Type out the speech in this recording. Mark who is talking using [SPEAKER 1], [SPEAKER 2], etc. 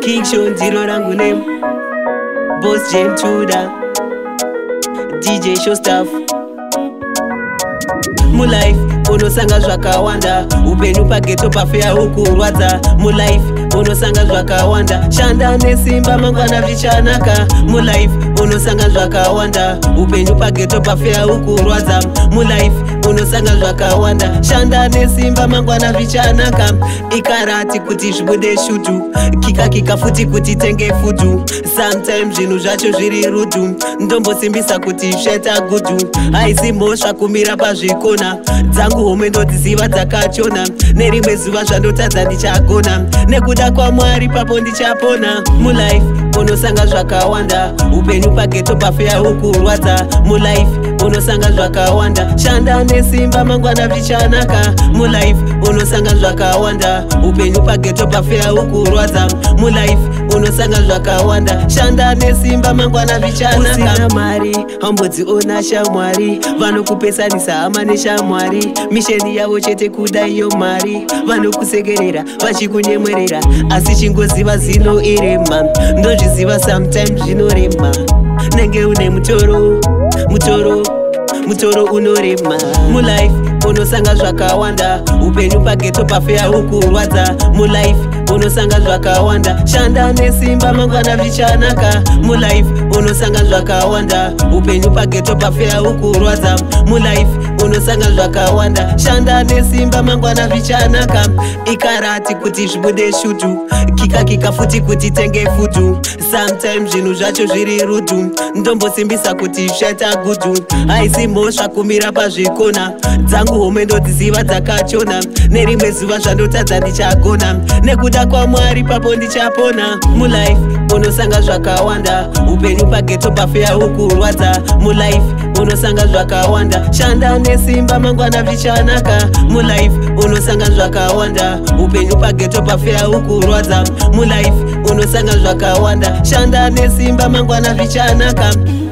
[SPEAKER 1] kingshonziro rangu nem bos jemtuda dj showstaff mulife unosanga zvakawanda upenyu pageto pafeya hukurwadza mulife unosanga zvakawanda shanda nesimba mangwana zvichanaka mulife unosanga zvakawanda upenyu pageto pafeya ukurwadza mulife unosanga zvakawanda shanda nesimba mangwana zvichanaka ikarati kuti zvibude shutu kika kika futi kuti tenge futu sometime zvinhu zvacho zviri rudhu ndombosimbisa kuti sveta gudhu haisi mhosva kumira pazvikona dzangu home ndodziziva dzakachona nerimwe zuva zvandotadza ndichagona nekuda kuda kwamwari papo ndichapona mulife unosanga zvakawanda upenyu pake topafeya hukurwadza mulife unosanga zvakawanda shanda nesimba mangwana zvichanaka mulife unosanga zvakawanda upenyu pageto pafeya ukurwadza mulife unosanga zvakawanda shanda nesimba mangwana zvichanakasina mari hambodziona shamwari vanokupesanisa hama neshamwari misheni yavo chete kudaiyo mari vanokusekerera vachikunyemwerera asi chingoziva zino irema ndozviziva sometimes zvinorema nenge une mutoro mutoro mutoro unorema mulife unosanga zvakawanda upenyu pageto pafeya hukurwadza mulife unosanga zvakawanda shanda nesimba mangwana zvichanaka mulife unosanga zvakawanda upenyu pageto pafeya hukurwadza mulife unosanga zvakawanda shanda nesimba mangwana zvichanaka ikarati kuti zvibude shutu kika kika futi kuti tenge futu sometime zvinhu zvacho zviri rudhu ndombosimbisa kuti zvaita gudhu haisi mhosva kumira pazvikona dzangu home ndodziziva dzakachona nerimwe zuva zvandotadza ndichagona nekuda kwamwari papo ndichapona mulife unosanga zvakawanda upenyu pageto pafeya hukurwadza mulife unosanga zvakawanda shanda ne simba mangwana vichanaka mulife unosanga zvakawanda upenyu pageto pafeya ukurwadza mulife unosanga zvakawanda shanda nesimba mangwana vichanaka mm -hmm.